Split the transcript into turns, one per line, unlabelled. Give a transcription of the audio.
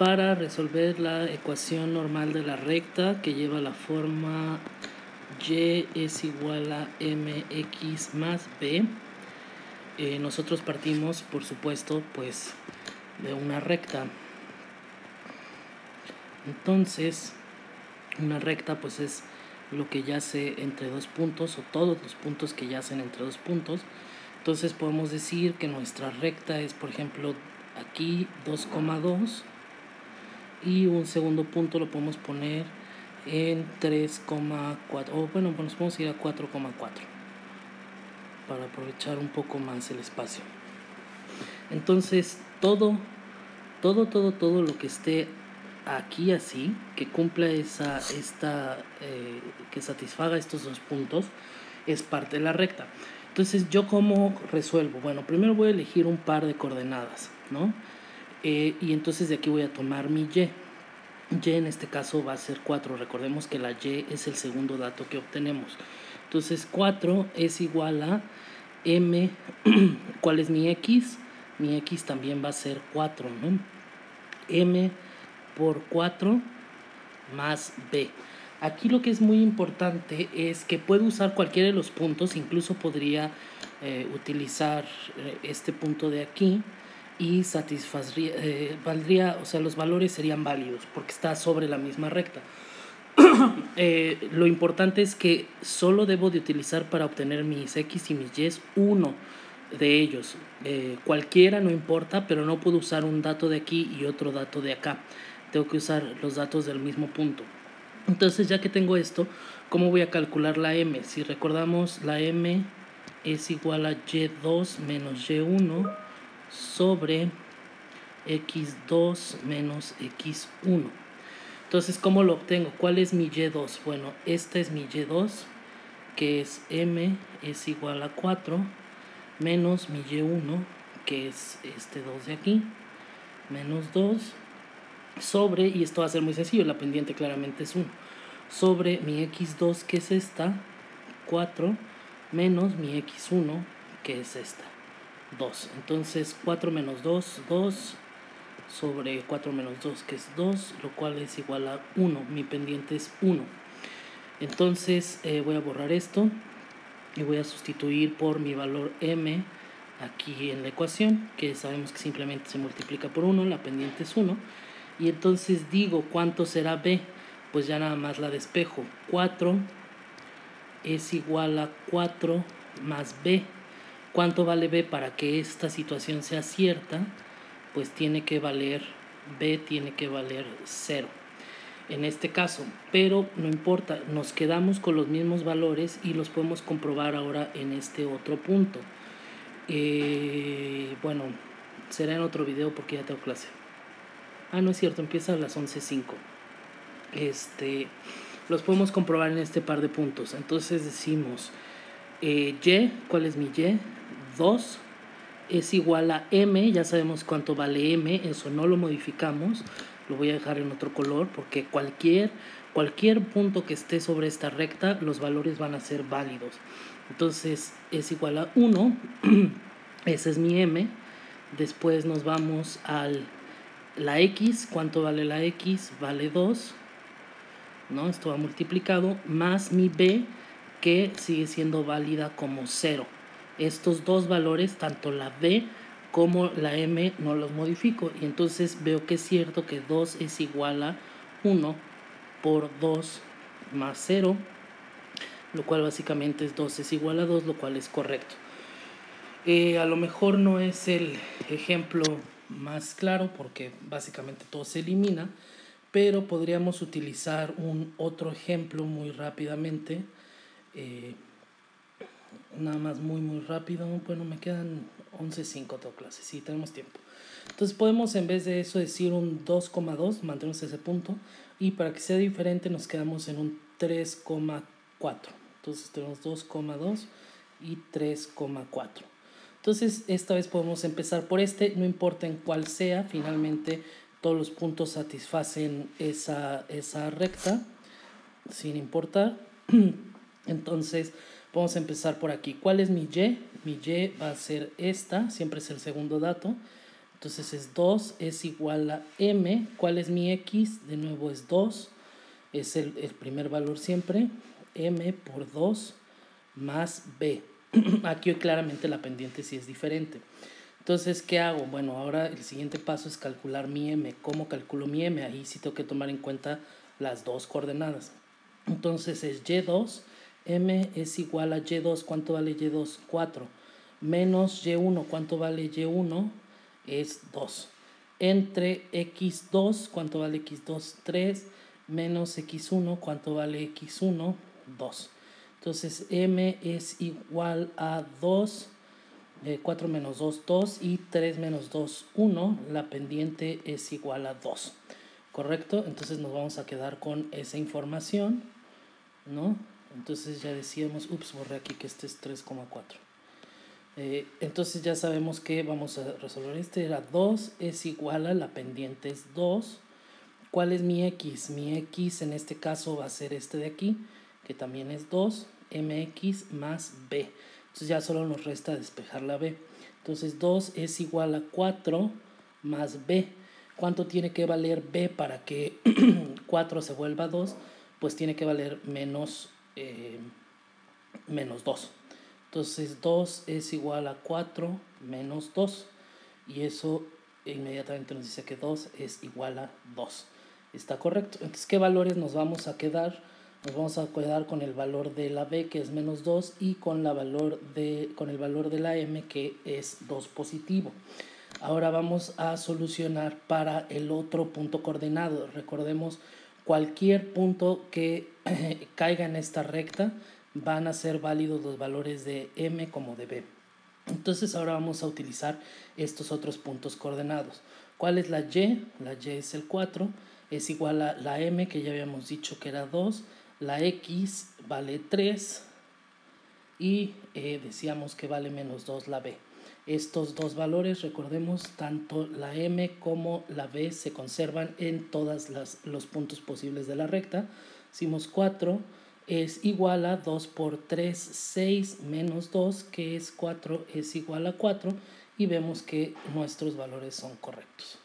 para resolver la ecuación normal de la recta que lleva la forma y es igual a mx más b. Eh, nosotros partimos, por supuesto, pues de una recta. Entonces, una recta pues es lo que yace entre dos puntos o todos los puntos que yacen entre dos puntos. Entonces podemos decir que nuestra recta es, por ejemplo, aquí 2,2 y un segundo punto lo podemos poner en 3,4 o bueno, nos podemos ir a 4,4 para aprovechar un poco más el espacio. Entonces, todo todo todo todo lo que esté aquí así, que cumpla esa esta eh, que satisfaga estos dos puntos es parte de la recta. Entonces, ¿yo cómo resuelvo? Bueno, primero voy a elegir un par de coordenadas, ¿no? Eh, y entonces de aquí voy a tomar mi y. Y en este caso va a ser 4. Recordemos que la y es el segundo dato que obtenemos. Entonces 4 es igual a m. ¿Cuál es mi x? Mi x también va a ser 4, ¿no? m por 4 más b. Aquí lo que es muy importante es que puedo usar cualquiera de los puntos, incluso podría eh, utilizar eh, este punto de aquí y satisfaría, eh, valdría, o sea, los valores serían válidos porque está sobre la misma recta. Eh, lo importante es que solo debo de utilizar para obtener mis x y mis y uno de ellos. Eh, cualquiera no importa, pero no puedo usar un dato de aquí y otro dato de acá. Tengo que usar los datos del mismo punto. Entonces, ya que tengo esto, ¿cómo voy a calcular la m? Si recordamos, la m es igual a y2 menos y1 sobre x2 menos x1. Entonces, ¿cómo lo obtengo? ¿Cuál es mi y2? Bueno, esta es mi y2, que es m es igual a 4, menos mi y1, que es este 2 de aquí, menos 2, sobre, y esto va a ser muy sencillo, la pendiente claramente es 1, sobre mi x2, que es esta, 4, menos mi x1, que es esta. 2. Entonces 4 menos 2, 2 sobre 4 menos 2, que es 2, lo cual es igual a 1. Mi pendiente es 1. Entonces eh, voy a borrar esto y voy a sustituir por mi valor m aquí en la ecuación, que sabemos que simplemente se multiplica por 1, la pendiente es 1. Y entonces digo cuánto será b, pues ya nada más la despejo. 4 es igual a 4 más b ¿Cuánto vale B para que esta situación sea cierta? Pues tiene que valer B, tiene que valer 0 en este caso, pero no importa, nos quedamos con los mismos valores y los podemos comprobar ahora en este otro punto. Eh, bueno, será en otro video porque ya tengo clase. Ah, no es cierto, empieza a las 11.05. Este, los podemos comprobar en este par de puntos. Entonces decimos, eh, Y, ¿cuál es mi Y? 2 es igual a m, ya sabemos cuánto vale m, eso no lo modificamos, lo voy a dejar en otro color porque cualquier, cualquier punto que esté sobre esta recta, los valores van a ser válidos. Entonces es igual a 1, ese es mi m, después nos vamos al la x, ¿cuánto vale la x? Vale 2, ¿no? Esto va multiplicado, más mi b, que sigue siendo válida como 0 estos dos valores, tanto la B como la M, no los modifico. Y entonces veo que es cierto que 2 es igual a 1 por 2 más 0, lo cual básicamente es 2 es igual a 2, lo cual es correcto. Eh, a lo mejor no es el ejemplo más claro porque básicamente todo se elimina, pero podríamos utilizar un otro ejemplo muy rápidamente. Eh, nada más muy muy rápido. Bueno, me quedan 11.5 tengo clases, sí, tenemos tiempo. Entonces podemos en vez de eso decir un 2,2, mantenemos ese punto. Y para que sea diferente nos quedamos en un 3,4. Entonces tenemos 2,2 y 3,4. Entonces esta vez podemos empezar por este, no importa en cuál sea, finalmente todos los puntos satisfacen esa, esa recta, sin importar. Entonces Vamos a empezar por aquí. ¿Cuál es mi Y? Mi Y va a ser esta, siempre es el segundo dato, Entonces es 2 es igual a m. ¿Cuál es mi x? De nuevo es 2. Es el, el primer valor siempre. m por 2 más b. Aquí claramente la pendiente sí es diferente. Entonces, ¿qué hago? Bueno, ahora el siguiente paso es calcular mi m. ¿Cómo calculo mi m? Ahí sí tengo que tomar en cuenta las dos coordenadas. Entonces es y2, m es igual a y2, ¿cuánto vale y2? 4. Menos y1, ¿cuánto vale y1? Es 2. Entre x2, ¿cuánto vale x2? 3. Menos x1, ¿cuánto vale x1? 2. Entonces m es igual a 2 4 eh, menos 2, 2 y 3 menos 2, 1. La pendiente es igual a 2. ¿Correcto? Entonces nos vamos a quedar con esa información. ¿No? Entonces ya decíamos, ups, borré aquí que este es 3,4. Eh, entonces ya sabemos que vamos a resolver este. Era 2 es igual a la pendiente es 2. ¿Cuál es mi x? Mi x en este caso va a ser este de aquí, que también es 2, mx más b. Entonces ya solo nos resta despejar la b. Entonces 2 es igual a 4 más b. ¿Cuánto tiene que valer b para que 4 se vuelva 2? Pues tiene que valer menos, eh, menos 2. Entonces 2 es igual a 4 menos 2. Y eso inmediatamente nos dice que 2 es igual a 2. Está correcto. Entonces, ¿qué valores nos vamos a quedar? nos vamos a quedar con el valor de la b que es menos 2 y con, la valor de, con el valor de la m que es 2 positivo. Ahora vamos a solucionar para el otro punto coordenado. Recordemos, cualquier punto que caiga en esta recta van a ser válidos los valores de m como de b. Entonces ahora vamos a utilizar estos otros puntos coordenados. ¿Cuál es la y? La y es el 4, es igual a la m que ya habíamos dicho que era 2 la x vale 3 y eh, decíamos que vale menos 2 la b. Estos dos valores, recordemos, tanto la m como la b se conservan en todos los puntos posibles de la recta. Hicimos 4 es igual a 2 por 3, 6 menos 2, que es 4, es igual a 4 y vemos que nuestros valores son correctos.